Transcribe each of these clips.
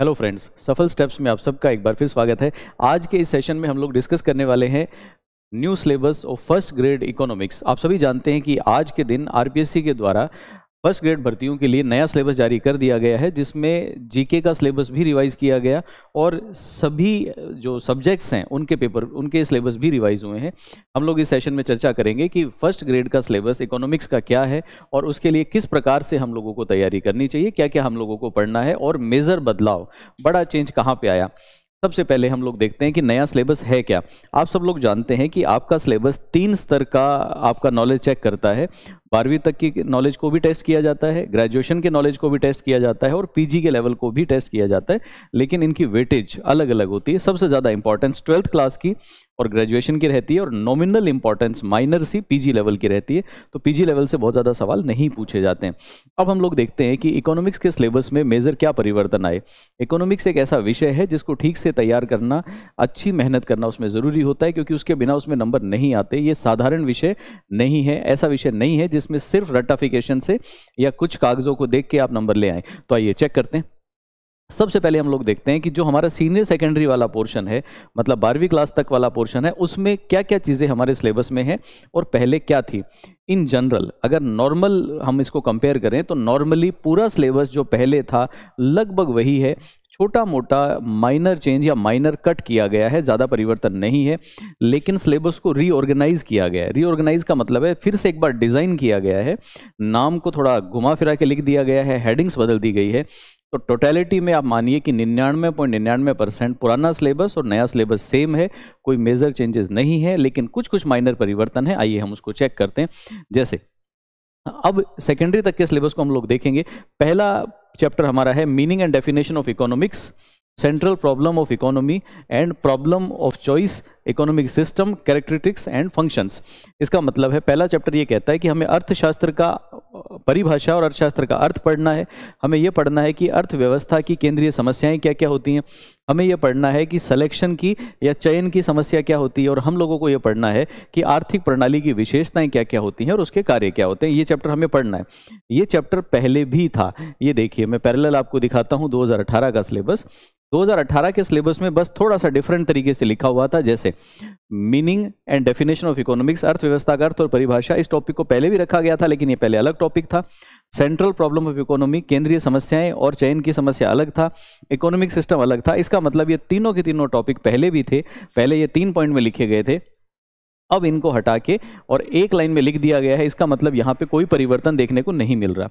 Hello friends सफल steps में आप सबका एक बार फिर स्वागत है। आज के इस सेशन में हम लोग डिस्कस करने वाले हैं new syllabus of first grade economics आप सभी जानते हैं कि आज के दिन आरपीएससी के द्वारा फ़र्स्ट ग्रेड भर्तियों के लिए नया सिलेबस जारी कर दिया गया है, जिसमें जीके का सिलेबस भी रिवाइज किया गया और सभी जो सब्जेक्ट्स हैं, उनके पेपर, उनके सिलेबस भी रिवाइज हुए हैं। हम लोग इस सेशन में चर्चा करेंगे कि फ़र्स्ट ग्रेड का सिलेबस, इकोनॉमिक्स का क्या है और उसके लिए किस प्रकार से हम लोगों को तैयारी करनी चाहिए क्या क्या हम लोगों को पढ़ना है और मेजर बदलाव, बड़ा चेंज कहाँ पर आया। सबसे पहले हम लोग देखते हैं कि नया सिलेबस है क्या। आप सब लोग जानते हैं कि आपका सिलेबस तीन स्तर का आपका नॉलेज चेक करता है। बारहवीं तक की नॉलेज को भी टेस्ट किया जाता है ग्रेजुएशन के नॉलेज को भी टेस्ट किया जाता है और पीजी के लेवल को भी टेस्ट किया जाता है। लेकिन इनकी वेटेज अलग अलग होती है। सबसे ज़्यादा इंपॉर्टेंस ट्वेल्थ क्लास की और ग्रेजुएशन की रहती है और nominal importance minor C PG level की रहती है। तो पीजी लेवल से बहुत ज़्यादा सवाल नहीं पूछे जाते हैं। अब हम लोग देखते हैं कि इकोनॉमिक्स के सिलेबस में मेजर क्या परिवर्तन आए। इकोनॉमिक्स एक ऐसा विषय है जिसको ठीक से तैयार करना, अच्छी मेहनत करना उसमें ज़रूरी होता है, क्योंकि उसके बिना उसमें नंबर नहीं आते। ये साधारण विषय नहीं है, ऐसा विषय नहीं है जिसमें सिर्फ़ रटाफिकेशन से या कुछ कागजों को देख के आप नंबर ले आए। तो आइए चेक करते हैं। सबसे पहले हम लोग देखते हैं कि जो हमारा सीनियर सेकेंडरी वाला पोर्शन है मतलब बारहवीं क्लास तक वाला पोर्शन है, उसमें क्या क्या चीज़ें हमारे सिलेबस में हैं और पहले क्या थी? इन जनरल अगर नॉर्मल हम इसको कंपेयर करें तो नॉर्मली पूरा सिलेबस जो पहले था, लगभग वही है। छोटा मोटा माइनर चेंज या माइनर कट किया गया है, ज़्यादा परिवर्तन नहीं है, लेकिन सिलेबस को रीऑर्गेनाइज किया गया है। रीऑर्गेनाइज का मतलब है फिर से एक बार डिज़ाइन किया गया है, नाम को थोड़ा घुमा फिरा के लिख दिया गया है हेडिंग्स बदल दी गई है। तो टोटलिटी में आप मानिए कि निन्यानवे पॉइंट निन्यानवे परसेंट पुराना सिलेबस और नया सिलेबस सेम है, कोई मेजर चेंजेस नहीं है, लेकिन कुछ कुछ माइनर परिवर्तन है, आइए हम उसको चेक करते हैं। जैसे, अब सेकेंडरी तक के सिलेबस को हम लोग देखेंगे, पहला चैप्टर हमारा है meaning and definition of economics central problem of economy and problem of choice economic system characteristics and functions इसका मतलब है, पहला चैप्टर ये कहता है कि हमें अर्थशास्त्र का, परिभाषा और अर्थशास्त्र का अर्थ पढ़ना है। हमें यह पढ़ना है कि अर्थव्यवस्था की केंद्रीय समस्याएँ क्या क्या होती हैं। हमें यह पढ़ना है कि सिलेक्शन की या चयन की समस्या क्या होती है और हम लोगों को यह पढ़ना है कि आर्थिक प्रणाली की विशेषताएँ क्या क्या होती हैं और उसके कार्य क्या होते हैं। ये चैप्टर हमें पढ़ना है। ये चैप्टर पहले भी था। ये देखिए, मैं पैरेलल आपको दिखाता हूँ दो हज़ार अठारह का सिलेबस 2018 के सिलेबस में बस थोड़ा सा डिफरेंट तरीके से लिखा हुआ था। जैसे meaning and definition of economics अर्थव्यवस्था का अर्थ और परिभाषा, इस टॉपिक को पहले भी रखा गया था, लेकिन ये पहले अलग टॉपिक था। सेंट्रल प्रॉब्लम ऑफ़ इकोनॉमी केंद्रीय समस्याएँ और चयन की समस्या अलग था। इकोनॉमिक सिस्टम अलग था। इसका मतलब ये तीनों के तीनों टॉपिक पहले भी थे। पहले ये तीन पॉइंट में लिखे गए थे। अब इनको हटा के और एक लाइन में लिख दिया गया है, इसका मतलब यहाँ पे कोई परिवर्तन देखने को नहीं मिल रहा।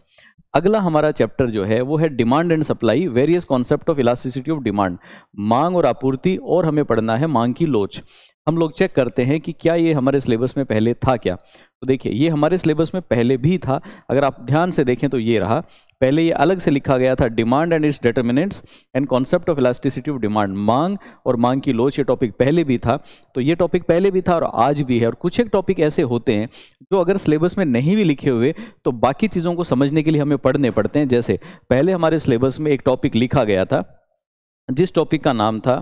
अगला हमारा चैप्टर जो है, वो है demand and supply, various concept of elasticity of demand. मांग और आपूर्ति और हमें पढ़ना है मांग की लोच। हम लोग चेक करते हैं कि क्या ये हमारे सिलेबस में पहले था क्या? तो देखिए, ये हमारे सिलेबस में पहले भी था। अगर आप ध्यान से देखें तो ये रहा। पहले ये अलग से लिखा गया था demand and its determinants and concept of elasticity of demand मांग और मांग की लोच ये टॉपिक पहले भी था। तो ये टॉपिक पहले भी था और आज भी है और कुछ एक टॉपिक ऐसे होते हैं जो अगर सिलेबस में नहीं भी लिखे हुए तो बाकी चीज़ों को समझने के लिए हमें पढ़ने पड़ते हैं। जैसे पहले हमारे सिलेबस में एक टॉपिक लिखा गया था, जिस टॉपिक का नाम था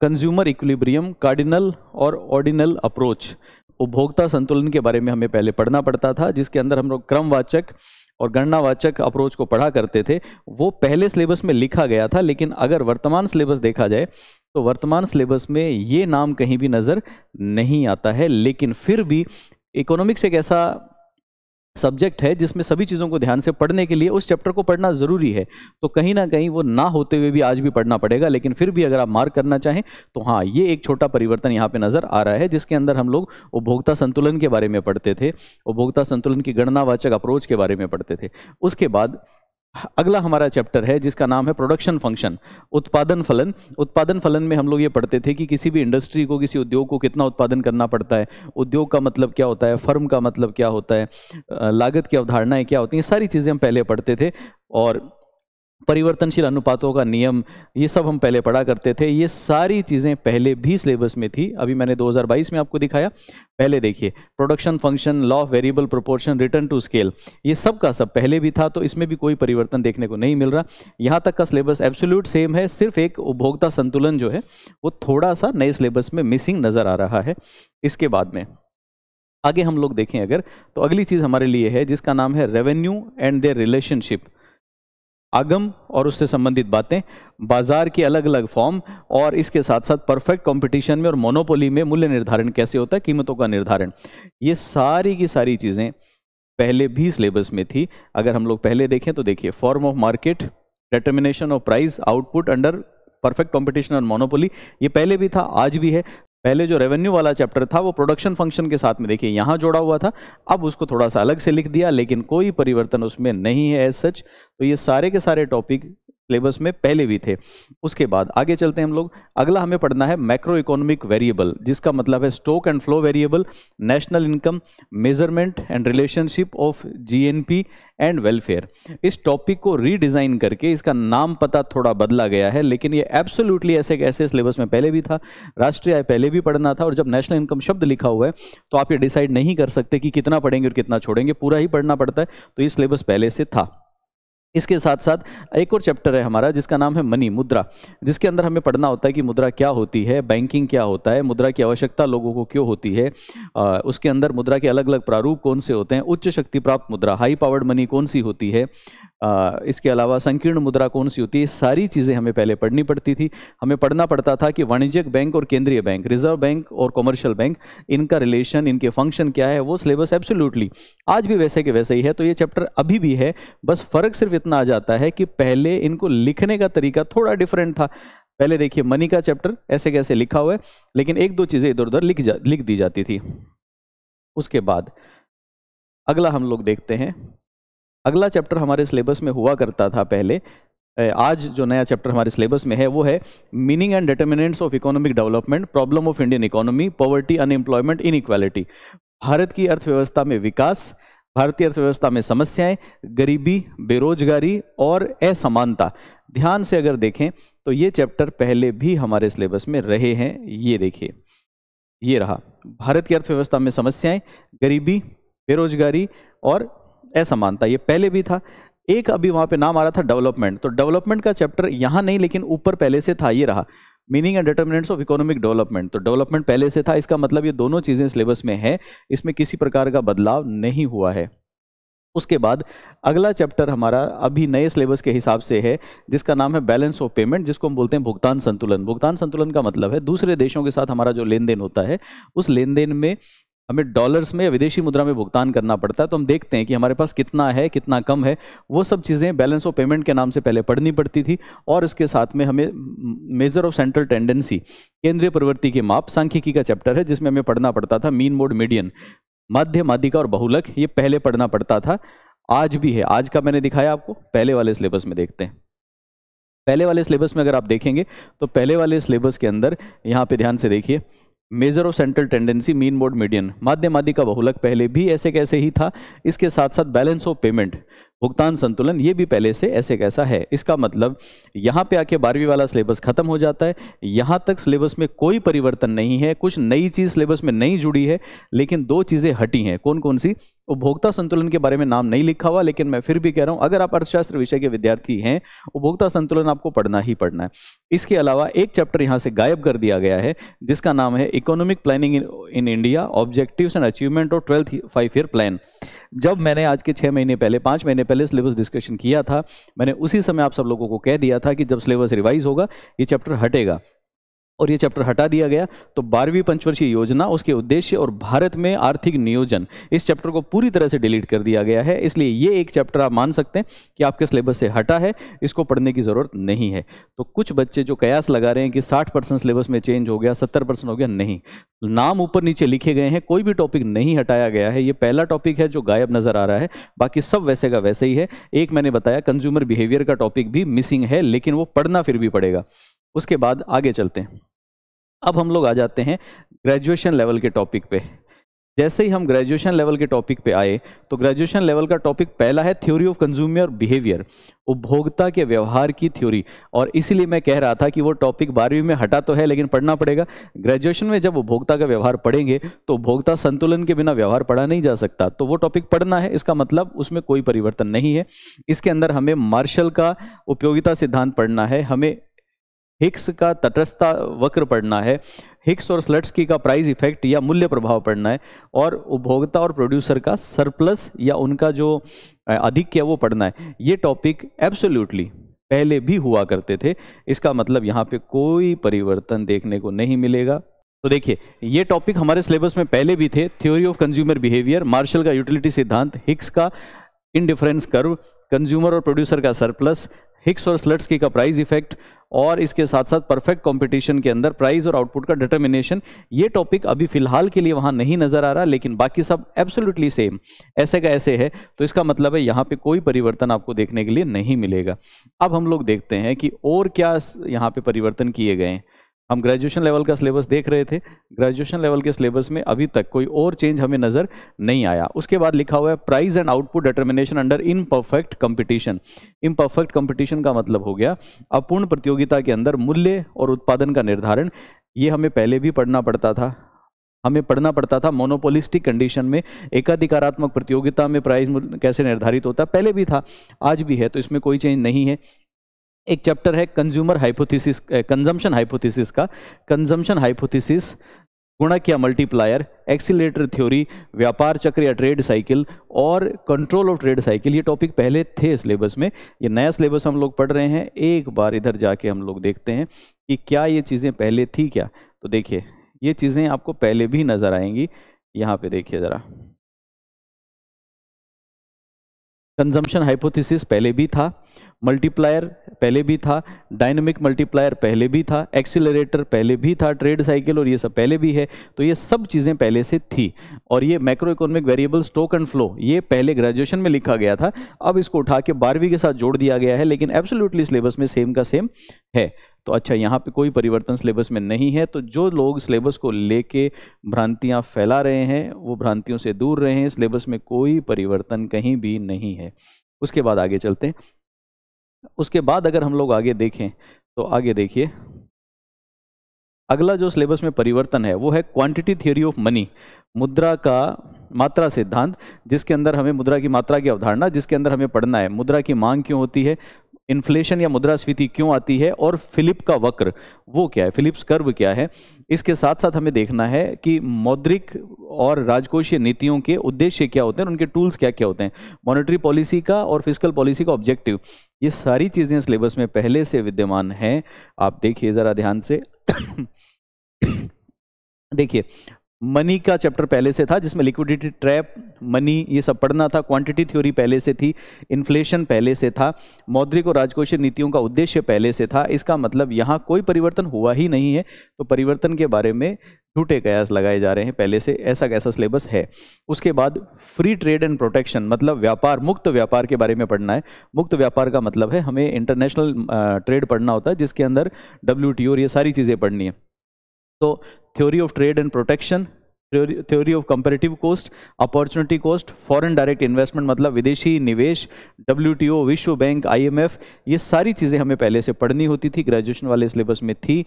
कंज्यूमर इक्विलिब्रियम कार्डिनल और ऑर्डिनल अप्रोच उपभोक्ता संतुलन के बारे में हमें पहले पढ़ना पड़ता था, जिसके अंदर हम लोग क्रमवाचक और गणनावाचक अप्रोच को पढ़ा करते थे, वो पहले सिलेबस में लिखा गया था, लेकिन अगर वर्तमान सिलेबस देखा जाए तो वर्तमान सिलेबस में ये नाम कहीं भी नज़र नहीं आता है, लेकिन फिर भी इकोनॉमिक्स एक ऐसा सब्जेक्ट है जिसमें सभी चीज़ों को ध्यान से पढ़ने के लिए उस चैप्टर को पढ़ना ज़रूरी है। तो कहीं ना कहीं वो ना होते हुए भी आज भी पढ़ना पड़ेगा, लेकिन फिर भी अगर आप मार्क करना चाहें तो हाँ ये एक छोटा परिवर्तन यहाँ पे नज़र आ रहा है, जिसके अंदर हम लोग उपभोक्ता संतुलन के बारे में पढ़ते थे, उपभोक्ता संतुलन की गणनावाचक अप्रोच के बारे में पढ़ते थे। उसके बाद अगला हमारा चैप्टर है, जिसका नाम है प्रोडक्शन फ़ंक्शन उत्पादन फलन। उत्पादन फलन में हम लोग ये पढ़ते थे कि किसी भी इंडस्ट्री को, किसी उद्योग को कितना उत्पादन करना पड़ता है। उद्योग का मतलब क्या होता है? फर्म का मतलब क्या होता है? लागत की अवधारणाएँ क्या होती हैं? सारी चीज़ें हम पहले पढ़ते थे। और परिवर्तनशील अनुपातों का नियम, ये सब हम पहले पढ़ा करते थे। ये सारी चीज़ें पहले भी सिलेबस में थी। अभी मैंने 2022 में आपको दिखाया। पहले देखिए production function law of variable proportion return to scale ये सब का सब पहले भी था तो इसमें भी कोई परिवर्तन देखने को नहीं मिल रहा। यहाँ तक का सिलेबस एब्सोल्यूट सेम है, सिर्फ़ एक उपभोक्ता संतुलन जो है, वो थोड़ा सा नए सिलेबस में मिसिंग नज़र आ रहा है। इसके बाद में, आगे हम लोग देखें अगर तो अगली चीज़ हमारे लिए है, जिसका नाम है रेवेन्यू एंड देयर रिलेशनशिप आगम और उससे संबंधित बातें, बाज़ार के अलग अलग फॉर्म और इसके साथ साथ परफेक्ट कंपटीशन में और मोनोपोली में मूल्य निर्धारण कैसे होता है, कीमतों का निर्धारण। ये सारी की सारी चीज़ें पहले भी सिलेबस में थी। अगर हम लोग पहले देखें तो देखिए, form of market determination of price output under perfect competition और मोनोपोली ये पहले भी था, आज भी है। पहले जो रेवेन्यू वाला चैप्टर था, वो प्रोडक्शन फ़ंक्शन के साथ में, देखिए, यहाँ जोड़ा हुआ था। अब उसको थोड़ा सा अलग से लिख दिया, लेकिन कोई परिवर्तन उसमें नहीं है एज सच तो ये सारे के सारे टॉपिक सिलेबस में पहले भी थे। उसके बाद आगे चलते हैं हम लोग। अगला हमें पढ़ना है मैक्रो इकोनॉमिक वेरिएबल, जिसका मतलब है stock and flow variable, national income, measurement and relationship of GNP and welfare. इस टॉपिक को रीडिज़ाइन करके इसका नाम पता थोड़ा बदला गया है, लेकिन ये एब्सोल्युटली ऐसे ऐसे सिलेबस में पहले भी था, राष्ट्रीय आय पहले भी पढ़ना था, और जब नेशनल इनकम शब्द लिखा हुआ है तो आप ये डिसाइड नहीं कर सकते कि कितना पढ़ेंगे और कितना छोड़ेंगे, पूरा ही पढ़ना पड़ता है तो ये सिलेबस पहले से था। इसके साथ साथ एक और चैप्टर है हमारा जिसका नाम है मनी मुद्रा। जिसके अंदर हमें पढ़ना होता है कि मुद्रा क्या होती है बैंकिंग क्या होता है मुद्रा की आवश्यकता लोगों को क्यों होती है आ, उसके अंदर मुद्रा के अलग अलग प्रारूप कौन से होते हैं उच्च शक्ति प्राप्त मुद्रा हाई पावर्ड मनी कौन सी होती है इसके अलावा संकीर्ण मुद्रा कौन सी होती है? सारी चीज़ें हमें पहले पढ़नी पड़ती थी। हमें पढ़ना पड़ता था कि वाणिज्यिक बैंक और केंद्रीय बैंक, रिज़र्व बैंक और कॉमर्शियल बैंक, इनका रिलेशन इनके फ़ंक्शन क्या है? वो सिलेबस एब्सोल्युटली आज भी वैसे के वैसे ही है तो ये चैप्टर अभी भी है। बस फ़र्क सिर्फ़ इतना आ जाता है कि पहले इनको लिखने का तरीका थोड़ा डिफरेंट था। पहले देखिए मनी का चैप्टर ऐसे कैसे लिखा हुआ है, लेकिन एक दो चीज़ें इधर उधर लिख जा, लिख दी जाती थी। उसके बाद अगला हम लोग देखते हैं। अगला चैप्टर हमारे सिलेबस में हुआ करता था पहले। आज जो नया चैप्टर हमारे सिलेबस में है, वो है meaning and determinants of economic development problem of Indian economy poverty unemployment inequality Bharat की अर्थव्यवस्था में विकास, भारतीय अर्थव्यवस्था में समस्याएँ, गरीबी, बेरोजगारी और असमानता। ध्यान से अगर देखें तो ये चैप्टर पहले भी हमारे सिलेबस में रहे हैं। ये देखिए, ये रहा। भारत की अर्थव्यवस्था में समस्याएँ, गरीबी, बेरोजगारी और असमानता ये पहले भी था। एक अभी वहाँ पे नाम आ रहा था डेवलपमेंट। तो डेवलपमेंट का चैप्टर यहाँ नहीं, लेकिन ऊपर पहले से था, ये रहा। Meaning and determinants of economic development तो डेवलपमेंट पहले से था, इसका मतलब ये दोनों चीज़ें सिलेबस में है, इसमें किसी प्रकार का बदलाव नहीं हुआ है। उसके बाद अगला चैप्टर हमारा अभी नए सिलेबस के हिसाब से है, जिसका नाम है बैलेंस ऑफ़ पेमेंट जिसको हम बोलते हैं भुगतान संतुलन। भुगतान संतुलन का मतलब है दूसरे देशों के साथ हमारा जो लेन देन होता है, उस लेन देन में हमें डॉलर्स में या विदेशी मुद्रा में भुगतान करना पड़ता है तो हम देखते हैं कि हमारे पास कितना है, कितना कम है। वो सब चीज़ें बैलेंस ऑफ़ पेमेंट के नाम से पहले पढ़नी पड़ती थी और इसके साथ में हमें मेजर ऑफ़ सेंट्रल टेंडेंसी केंद्रीय प्रवृत्ति के माप, सांख्यिकी का चैप्टर है, जिसमें हमें पढ़ना पड़ता था मीन मोड मीडियन मध्य, माध्यिका और बहुलक। ये पहले पढ़ना पड़ता था, आज भी है। आज का मैंने दिखाया आपको, पहले वाले सिलेबस में देखते हैं। पहले वाले सिलेबस में अगर आप देखेंगे तो पहले वाले सिलेबस के अंदर, यहाँ पे ध्यान से देखिए measure of central tendency, mean mode median. माध्य माध्य का बहुलक पहले भी ऐसे कैसे ही था, इसके साथ साथ बैलेंस ऑफ़ पेमेंट, भुगतान संतुलन, ये भी पहले से ऐसे कैसा है। इसका मतलब यहाँ पे आके बारहवीं वाला सिलेबस खत्म हो जाता है। यहाँ तक सिलेबस में कोई परिवर्तन नहीं है, कुछ नई चीज़ सिलेबस में नहीं जुड़ी है, लेकिन दो चीज़ें हटी हैं। कौन कौन सी? उपभोक्ता संतुलन के बारे में नाम नहीं लिखा हुआ, लेकिन मैं फिर भी कह रहा हूँ, अगर आप अर्थशास्त्र विषय के विद्यार्थी हैं, उपभोक्ता संतुलन आपको पढ़ना ही पढ़ना है। इसके अलावा एक चैप्टर यहाँ से गायब कर दिया गया है, जिसका नाम है economic planning in India, objectives and achievement of twelfth five year plan. जब मैंने आज के छः महीने पहले, पाँच महीने पहले सिलेबस डिस्कशन किया था, मैंने उसी समय आप सब लोगों को कह दिया था कि जब सिलेबस रिवाइज होगा, ये चैप्टर हटेगा। और ये चैप्टर हटा दिया गया। तो बारहवीं पंचवर्षीय योजना, उसके उद्देश्य और भारत में आर्थिक नियोजन, इस चैप्टर को पूरी तरह से डिलीट कर दिया गया है। इसलिए ये एक चैप्टर आप मान सकते हैं कि आपके सिलेबस से हटा है, इसको पढ़ने की ज़रूरत नहीं है। तो कुछ बच्चे जो कयास लगा रहे हैं कि साठ परसेंट सिलेबस में चेंज हो गया, सत्तर परसेंट हो गया, नहीं। नाम ऊपर नीचे लिखे गए हैं, कोई भी टॉपिक नहीं हटाया गया है। ये पहला टॉपिक है जो गायब नज़र आ रहा है, बाकी सब वैसे का वैसे ही है। एक मैंने बताया कंज्यूमर बिहेवियर का टॉपिक भी मिसिंग है, लेकिन वो पढ़ना फिर भी पड़ेगा। उसके बाद आगे चलते हैं। अब हम लोग आ जाते हैं ग्रेजुएशन लेवल के टॉपिक पे। जैसे ही हम ग्रेजुएशन लेवल के टॉपिक पे आए तो ग्रेजुएशन लेवल का टॉपिक पहला है थ्योरी ऑफ़ कंज्यूमर बिहेवियर उपभोक्ता के व्यवहार की थ्योरी और इसीलिए मैं कह रहा था कि वो टॉपिक बारहवीं में हटा तो है, लेकिन पढ़ना पड़ेगा। ग्रेजुएशन में जब उपभोक्ता का व्यवहार पढ़ेंगे तो उपभोक्ता संतुलन के बिना व्यवहार पढ़ा नहीं जा सकता। तो वो टॉपिक पढ़ना है, इसका मतलब उसमें कोई परिवर्तन नहीं है। इसके अंदर हमें मार्शल का उपयोगिता सिद्धांत पढ़ना है, हमें हिक्स का तटस्थता वक्र पढ़ना है, हिक्स और स्लट्सकी का प्राइस इफ़ेक्ट या मूल्य प्रभाव पढ़ना है, और उपभोक्ता और प्रोड्यूसर का सरप्लस या उनका जो अधिक है वो पढ़ना है। ये टॉपिक एब्सोल्युटली पहले भी हुआ करते थे, इसका मतलब यहाँ पे कोई परिवर्तन देखने को नहीं मिलेगा। तो देखिए, ये टॉपिक हमारे सिलेबस में पहले भी थे, theory of consumer behaviour, Marshall का यूटिलिटी सिद्धांत, हिक्स का इनडिफरेंस कर्व, कंज्यूमर और प्रोड्यूसर का सरप्लस हिक्स और स्लट्सकी का प्राइस इफ़ेक्ट और इसके साथ साथ परफेक्ट कंपटीशन के अंदर प्राइस और आउटपुट का डिटर्मिनेशन ये टॉपिक अभी फ़िलहाल के लिए वहाँ नहीं नज़र आ रहा, लेकिन बाकी सब एब्सोल्युटली सेम ऐसे का ऐसे है तो इसका मतलब है यहाँ पे कोई परिवर्तन आपको देखने के लिए नहीं मिलेगा. अब हम लोग देखते हैं कि और क्या यहाँ पे परिवर्तन किए गए हैं. हम ग्रेजुएशन लेवल का सिलेबस देख रहे थे। ग्रेजुएशन लेवल के सिलेबस में अभी तक कोई और चेंज हमें नज़र नहीं आया। उसके बाद लिखा हुआ है price and output determination under imperfect competition imperfect competition का मतलब हो गया अपूर्ण प्रतियोगिता के अंदर मूल्य और उत्पादन का निर्धारण। ये हमें पहले भी पढ़ना पड़ता था। हमें पढ़ना पड़ता था मोनोपोलिस्टिक कंडीशन में। एकाधिकारात्मक प्रतियोगिता में प्राइस कैसे निर्धारित होता, पहले भी था, आज भी है तो इसमें कोई चेंज नहीं है। एक चैप्टर है कंज्यूमर हाइपोथेसिस कंजम्पशन हाइपोथेसिस का। कंजम्पशन हाइपोथेसिस गुणक या मल्टीप्लायर एक्सीटर थ्योरी व्यापार चक्र या ट्रेड साइकिल और कंट्रोल ऑफ़ ट्रेड साइकिल ये टॉपिक पहले थे सिलेबस में। ये नया सिलेबस हम लोग पढ़ रहे हैं। एक बार इधर जाके हम लोग देखते हैं कि क्या ये चीज़ें पहले थी क्या। तो देखिए, ये चीज़ें आपको पहले भी नज़र आएँगी। यहाँ पे देखिए ज़रा। कंजम्पशन हाइपोथेसिस पहले भी था मल्टीप्लायर पहले भी था डायनेमिक मल्टीप्लायर पहले भी था एक्सिलरेटर पहले भी था ट्रेड साइकिल और ये सब पहले भी है तो ये सब चीज़ें पहले से थी। और ये macro economic variable stock and flow ये पहले ग्रेजुएशन में लिखा गया था, अब इसको उठा के बारहवीं के साथ जोड़ दिया गया है, लेकिन एब्सोल्युटली सिलेबस में सेम का सेम है। तो अच्छा यहाँ पे कोई परिवर्तन सिलेबस में नहीं है तो जो लोग सिलेबस को लेके भ्रांतियाँ फैला रहे हैं, वो भ्रांतियों से दूर रहे हैं सिलेबस में कोई परिवर्तन कहीं भी नहीं है। उसके बाद आगे चलते उसके बाद अगर हम लोग आगे देखें तो आगे देखिए। अगला जो सिलेबस में परिवर्तन है, वो है क्वांटिटी थियोरी ऑफ़ मनी मुद्रा का मात्रा सिद्धांत, जिसके अंदर हमें मुद्रा की मात्रा की अवधारणा, जिसके अंदर हमें पढ़ना है। मुद्रा की मांग क्यों होती है? इन्फ्लेशन या मुद्रास्फीति क्यों आती है और फिलिप का वक्र, वो क्या है? फिलिप्स कर्व क्या है? इसके साथ साथ हमें देखना है कि मौद्रिक और राजकोषीय नीतियों के उद्देश्य क्या होते हैं उनके टूल्स क्या क्या होते हैं। मॉनेटरी पॉलिसी का और फ़िज़िकल पॉलिसी का ऑब्जेक्टिव। ये सारी चीज़ें सिलेबस में पहले से विद्यमान हैं। आप देखिए ज़रा ध्यान से। देखिए, मनी का चैप्टर पहले से था जिसमें लिक्विडिटी ट्रैप मनी ये सब पढ़ना था क्वांटिटी थ्योरी पहले से थी इन्फ्लेशन पहले से था, मौद्रिक और राजकोषीय नीतियों का उद्देश्य पहले से था, इसका मतलब यहाँ कोई परिवर्तन हुआ ही नहीं है तो परिवर्तन के बारे में झूठे कयास लगाए जा रहे हैं पहले से, ऐसा कैसा सिलेबस है। उसके बाद फ्री ट्रेड एंड प्रोटेक्शन मतलब व्यापार, मुक्त व्यापार के बारे में पढ़ना है। मुक्त व्यापार का मतलब है हमें इंटरनेशनल ट्रेड पढ़ना होता है, जिसके अंदर डब्ल्यू और ये सारी चीज़ें पढ़नी है। तो theory of trade and protection theory of comparative cost opportunity cost foreign direct investment मतलब विदेशी निवेश डब्ल्यू विश्व बैंक आईएमएफ ये सारी चीज़ें हमें पहले से पढ़नी होती थी ग्रेजुएशन वाले सिलेबस में थी।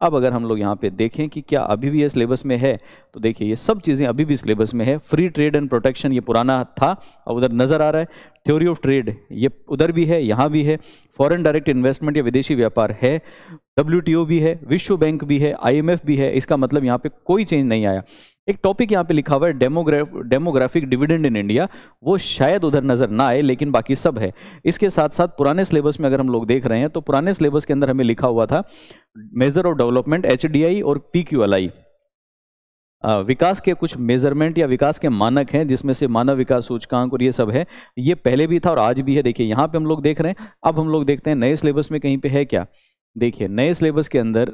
अब अगर हम लोग यहाँ पे देखें कि क्या अभी भी ये सिलेबस में है तो देखिए, ये सब चीज़ें अभी भी सिलेबस में है। फ्री ट्रेड एंड प्रोटेक्शन ये पुराना था, अब उधर नज़र आ रहा है। थ्योरी ऑफ़ ट्रेड ये उधर भी है, यहाँ भी है। फॉरेन डायरेक्ट इन्वेस्टमेंट या विदेशी व्यापार है डब्ल्यूटीओ भी है, विश्व बैंक भी है आईएमएफ भी है, इसका मतलब यहाँ पे कोई चेंज नहीं आया। एक टॉपिक यहाँ पे लिखा हुआ है demograph demographic dividend in India वो शायद उधर नज़र ना आए, लेकिन बाकी सब है। इसके साथ साथ पुराने सिलेबस में अगर हम लोग देख रहे हैं तो पुराने सिलेबस के अंदर हमें लिखा हुआ था मेजर ऑफ़ डेवलपमेंट एच और पी विकास के कुछ मेज़रमेंट या विकास के मानक हैं, जिसमें से मानव विकास, सूचकांक और ये सब है, ये पहले भी था और आज भी है। देखिए, यहाँ पे हम लोग देख रहे हैं, अब हम लोग देखते हैं, नए सिलेबस में कहीं पे है क्या? देखिए, नए सिलेबस के अंदर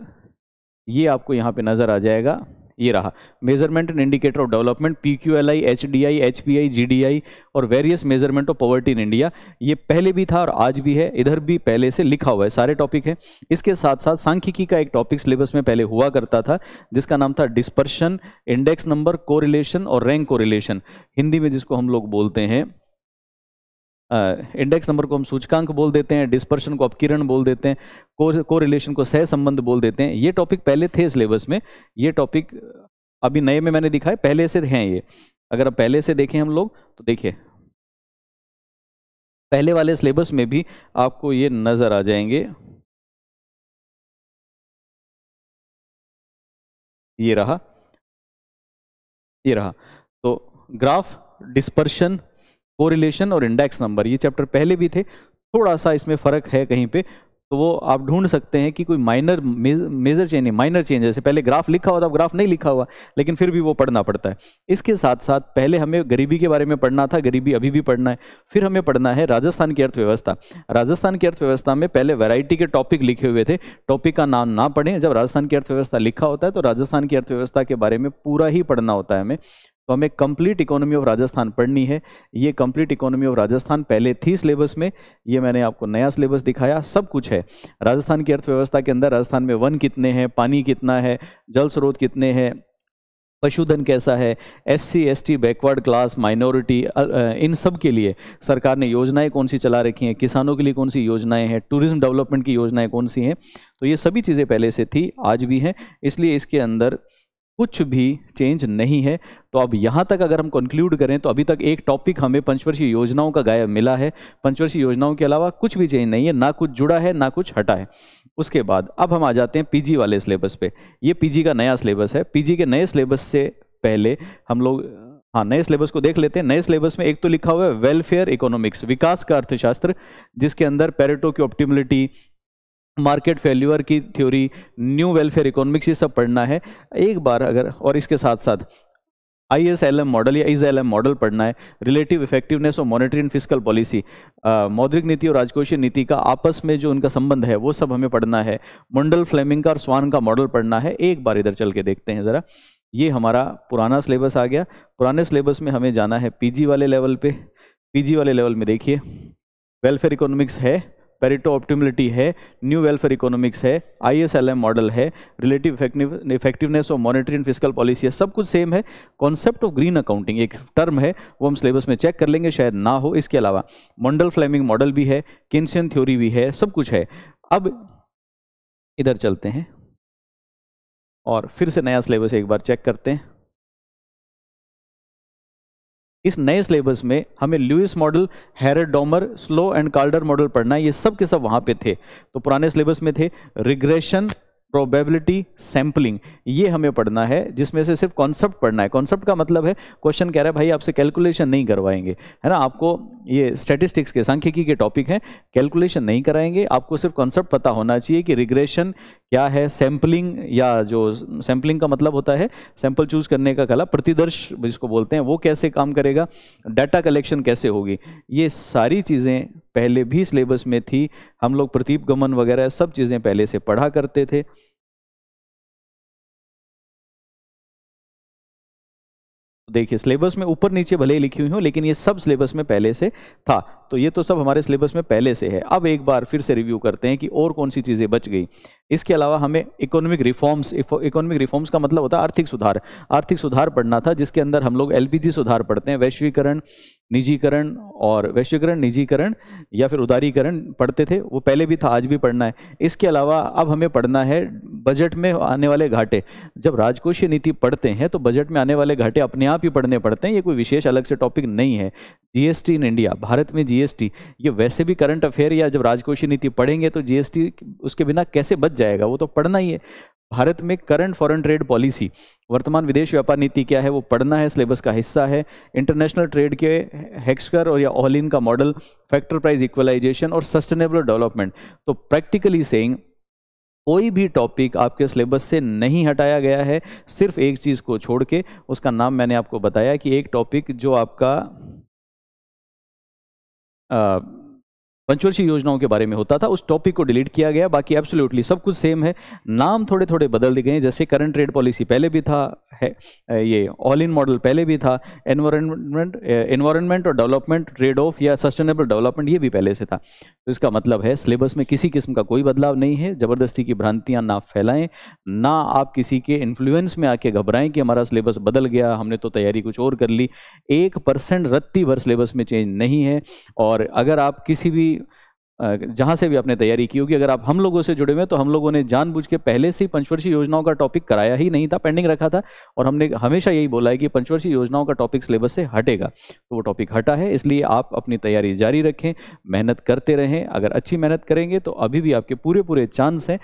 ये आपको यहाँ पे नज़र आ जाएगा, ये रहा। Measurement and indicator of development P Q L I H D I H P I G D I और various measurement of poverty in India ये पहले भी था और आज भी है, इधर भी पहले से लिखा हुआ है, सारे टॉपिक है। इसके साथ साथ सांख्यिकी का एक टॉपिक सिलेबस में पहले हुआ करता था, जिसका नाम था डिस्पर्शन इंडेक्स नंबर कोरिलेशन और रैंक कोरिलेशन हिंदी में जिसको हम लोग बोलते हैं इंडेक्स नंबर को हम सूचकांक बोल देते हैं डिस्पर्शन को अपकिरण बोल देते हैं को रिलेशन को सह संबंध बोल देते हैं। ये टॉपिक पहले थे सिलेबस में। ये टॉपिक अभी नए में मैंने दिखाए, पहले से हैं ये। अगर आप पहले से देखें हम लोग तो देखिए। पहले वाले सिलेबस में भी आपको ये नज़र आ जाएँगे। ये रहा। ये रहा। तो ग्राफ डिस्पर्शन कोरिलेशन और इंडेक्स नंबर ये चैप्टर पहले भी थे, थोड़ा सा इसमें फ़र्क है कहीं पे तो वो आप ढूंढ सकते हैं कि कोई माइनर मेजर चेंज नहीं माइनर चेंज जैसे पहले ग्राफ लिखा हुआ था ग्राफ नहीं लिखा हुआ, लेकिन फिर भी वो पढ़ना पड़ता है। इसके साथ साथ पहले हमें गरीबी के बारे में पढ़ना था, गरीबी अभी भी पढ़ना है, फिर हमें पढ़ना है राजस्थान की अर्थव्यवस्था। राजस्थान की अर्थव्यवस्था में पहले वैरायटी के टॉपिक लिखे हुए थे टॉपिक का नाम ना पढ़ें, जब राजस्थान की अर्थव्यवस्था लिखा होता है तो राजस्थान की अर्थव्यवस्था के बारे में पूरा ही पढ़ना होता है हमें। तो हमें कंप्लीट इकोनॉमी ऑफ़ राजस्थान पढ़नी है। ये कंप्लीट इकोनॉमी ऑफ़ राजस्थान पहले थी सिलेबस में। ये मैंने आपको नया सिलेबस दिखाया, सब कुछ है। राजस्थान की अर्थव्यवस्था के अंदर राजस्थान में वन कितने हैं, पानी कितना है, जल स्रोत कितने हैं, पशुधन कैसा है S C S T backward class minority इन सब के लिए सरकार ने योजनाएँ कौन सी चला रखी हैं, किसानों के लिए कौन सी योजनाएँ हैं टूरिज़्म डेवलपमेंट की योजनाएँ कौन सी हैं? तो ये सभी चीज़ें पहले से थी, आज भी हैं। इसलिए इसके अंदर कुछ भी चेंज नहीं है। तो अब यहाँ तक अगर हम कंक्लूड करें तो अभी तक एक टॉपिक हमें पंचवर्षीय योजनाओं का गायब मिला है। पंचवर्षीय योजनाओं के अलावा कुछ भी चेंज नहीं है, ना कुछ जुड़ा है, ना कुछ हटा है। उसके बाद अब हम आ जाते हैं पीजी वाले सिलेबस पे। ये पीजी का नया सिलेबस है। पीजी के नए सिलेबस से पहले हम लोग हाँ नए सिलेबस को देख लेते हैं। नए सिलेबस में एक तो लिखा हुआ है वेलफेयर इकोनॉमिक्स विकास का अर्थशास्त्र, जिसके अंदर पेरेटो की ऑप्टिमिलिटी मार्केट फेल्यूअर की थ्योरी, न्यू वेलफेयर इकोनॉमिक्स, ये सब पढ़ना है। एक बार अगर, और इसके साथ साथ I S L M model या इज़ एल एम मॉडल पढ़ना है रिलेटिव इफेक्टिवनेस और मॉनिटरी एंड फ़िज़िकल पॉलिसी मौद्रिक नीति और राजकोषीय नीति का आपस में जो उनका संबंध है, वो सब हमें पढ़ना है। मंडल फ्लेमिंग का और स्वान का मॉडल पढ़ना है। एक बार इधर चल के देखते हैं ज़रा। ये हमारा पुराना सिलेबस आ गया। पुराने सिलेबस में हमें जाना है पीजी वाले लेवल पे। पीजी वाले लेवल में देखिए। वेलफेयर इकोनॉमिक्स है। पेरिटो ऑप्टिमिलिटी है न्यू वेलफेयर इकोनॉमिक्स है आईएसएलएम मॉडल है relative effectiveness of monetary and physical policy है, सब कुछ सेम है। कॉन्सेप्ट ऑफ़ ग्रीन अकाउंटिंग एक टर्म है, वो हम सिलेबस में चेक कर लेंगे, शायद ना हो, इसके अलावा। मंडल फ्लेमिंग मॉडल भी है किन्सियन थ्योरी भी है, सब कुछ है। अब इधर चलते हैं, और फिर से नया सिलेबस एक बार चेक करते हैं। इस नए सिलेबस में हमें Lewis model, Harrod Domar, Solow and Kaldor model पढ़ना है, ये सब के सब वहाँ पे थे। तो पुराने सिलेबस में थे, रिग्रेशन प्रोबेबिलिटी सैम्पलिंग ये हमें पढ़ना है, जिसमें से सिर्फ़ कॉन्सेप्ट पढ़ना है। कॉन्सेप्ट का मतलब है क्वेश्चन कह रहा है, भाई, आपसे कैलकुलेशन नहीं करवाएँगे। है ना? आपको ये स्टेटिस्टिक्स के, सांख्यिकी के टॉपिक हैं कैलकुलेशन नहीं कराएँगे। आपको सिर्फ़ कॉन्सेप्ट पता होना चाहिए कि रिग्रेशन क्या है सैम्पलिंग या जो सैम्पलिंग का मतलब होता है सैंपल चूज़ करने का कला, प्रतिदर्श जिसको बोलते हैं, वो कैसे काम करेगा डाटा कलेक्शन कैसे होगी? ये सारी चीज़ें पहले भी सिलेबस में थी। हम लोग प्रतीप गमन वगैरह सब चीज़ें पहले से पढ़ा करते थे। देखिए, सिलेबस में ऊपर नीचे भले ही लिखी हुई हूँ, लेकिन ये सब सिलेबस में पहले से था। तो ये तो सब हमारे सिलेबस में पहले से है। अब एक बार फिर से रिव्यू करते हैं कि और कौन सी चीज़ें बच गई। इसके अलावा हमें इकोनॉमिक रिफॉर्म्स इकोनॉमिक रिफॉर्म्स का मतलब होता है आर्थिक सुधार। आर्थिक सुधार पढ़ना था, जिसके अंदर हम लोग एलपीजी सुधार पढ़ते हैं, वैश्वीकरण निजीकरण और वैश्वीकरण, निजीकरण या फिर उदारीकरण पढ़ते थे, वो पहले भी था, आज भी पढ़ना है। इसके अलावा अब हमें पढ़ना है बजट में आने वाले घाटे। जब राजकोषीय नीति पढ़ते हैं तो बजट में आने वाले घाटे अपने आप ही पढ़ने पड़ते हैं, ये कोई विशेष अलग से टॉपिक नहीं है। जीएसटी इन इंडिया भारत में जीएसटी ये वैसे भी करंट अफेयर या जब राजकोषीय नीति पढ़ेंगे तो जीएसटी उसके बिना कैसे बच जाएगा? वो तो पढ़ना ही है। भारत में करंट फॉरेन ट्रेड पॉलिसी वर्तमान विदेश व्यापार नीति क्या है? वो पढ़ना है सिलेबस का हिस्सा है। इंटरनेशनल ट्रेड के हेक्सकर और या ऑल इन का मॉडल फैक्टर प्राइस इक्वलाइजेशन और सस्टेनेबल डेवलपमेंट तो प्रैक्टिकली सेइंग कोई भी टॉपिक आपके सिलेबस से नहीं हटाया गया है, सिर्फ़ एक चीज़ को छोड़ के, उसका नाम मैंने आपको बताया कि एक टॉपिक जो आपका पंचवर्षीय योजनाओं के बारे में होता था, उस टॉपिक को डिलीट किया गया, बाकी एब्सोल्युटली सब कुछ सेम है। नाम थोड़े थोड़े बदल दिए गए जैसे करंट ट्रेड पॉलिसी पहले भी था, है, ये ऑल इन मॉडल पहले भी था एनवायरमेंट एनवायरमेंट और डेवलपमेंट ट्रेड ऑफ़ या सस्टेनेबल डेवलपमेंट ये भी पहले से था। तो इसका मतलब है सिलेबस में किसी किस्म का कोई बदलाव नहीं है, ज़बरदस्ती की भ्रांतियाँ ना फैलाएँ, ना आप किसी के इन्फ्लुएंस में आके घबराएँ कि हमारा सिलेबस बदल गया, हमने तो तैयारी कुछ और कर ली। एक परसेंट रत्ती भर सिलेबस में चेंज नहीं है, और अगर आप किसी भी जहाँ से भी आपने तैयारी की होगी, अगर आप हम लोगों से जुड़े हुए हैं तो हम लोगों ने जानबूझ के पहले से ही पंचवर्षीय योजनाओं का टॉपिक कराया ही नहीं था पेंडिंग रखा था, और हमने हमेशा यही बोला है कि पंचवर्षीय योजनाओं का टॉपिक सिलेबस से हटेगा। तो वो टॉपिक हटा है, इसलिए आप अपनी तैयारी जारी रखें, मेहनत करते रहें, अगर अच्छी मेहनत करेंगे तो अभी भी आपके पूरे पूरे चांस हैं।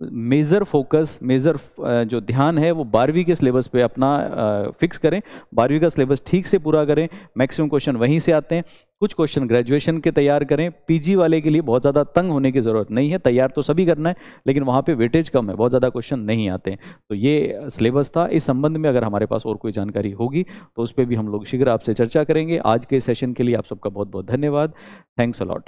मेजर फोकस, मेजर जो ध्यान है, वो बारहवीं के सिलेबस पे अपना फिक्स करें। बारहवीं का सिलेबस ठीक से पूरा करें, मैक्सिमम क्वेश्चन वहीं से आते हैं। कुछ क्वेश्चन ग्रेजुएशन के तैयार करें। पीजी वाले के लिए बहुत ज़्यादा तंग होने की ज़रूरत नहीं है, तैयार तो सभी करना है, लेकिन वहाँ पे वेटेज कम है, बहुत ज़्यादा क्वेश्चन नहीं आते तो ये सिलेबस था। इस संबंध में अगर हमारे पास और कोई जानकारी होगी तो उस पर भी हम लोग शीघ्र आपसे चर्चा करेंगे। आज के सेशन के लिए आप सबका बहुत बहुत धन्यवाद। Thanks a lot